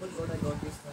Look what I got this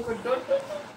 Ecco il dolce.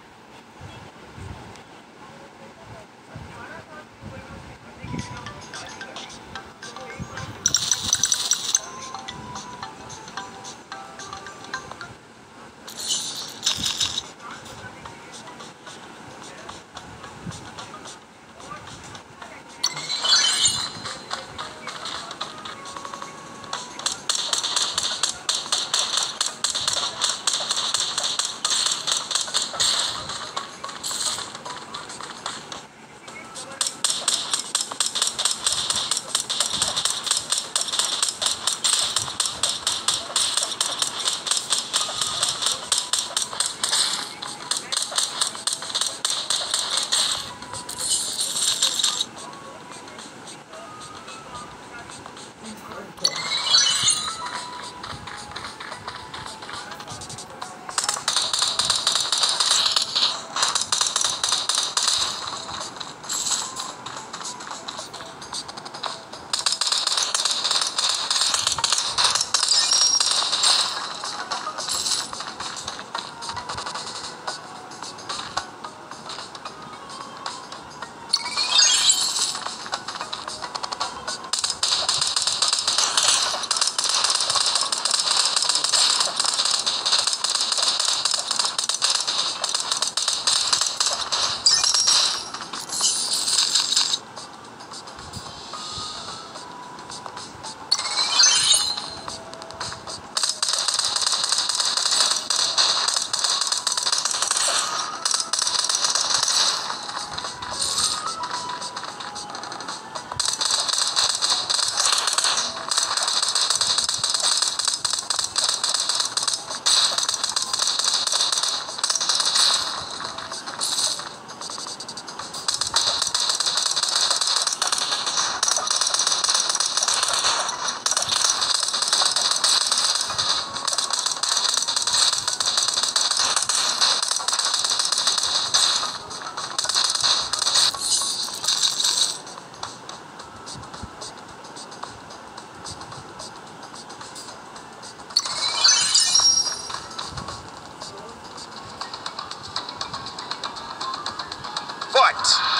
fact.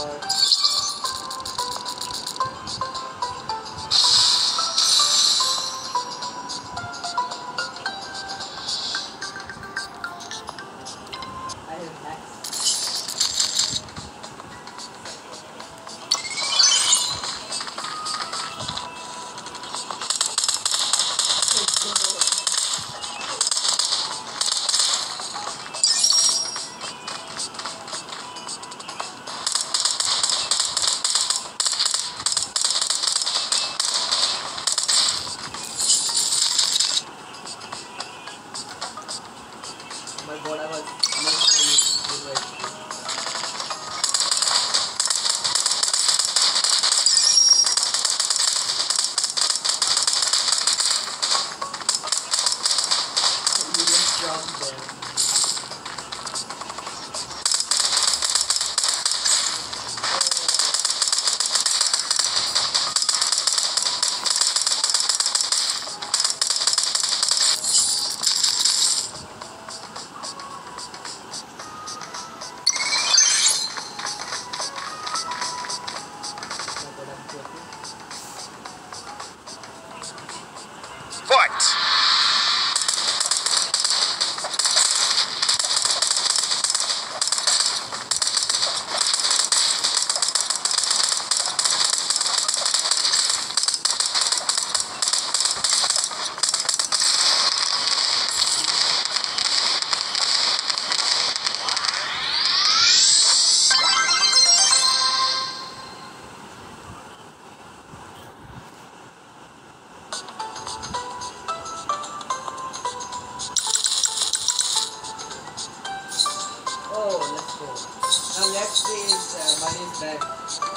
Thompson. Money is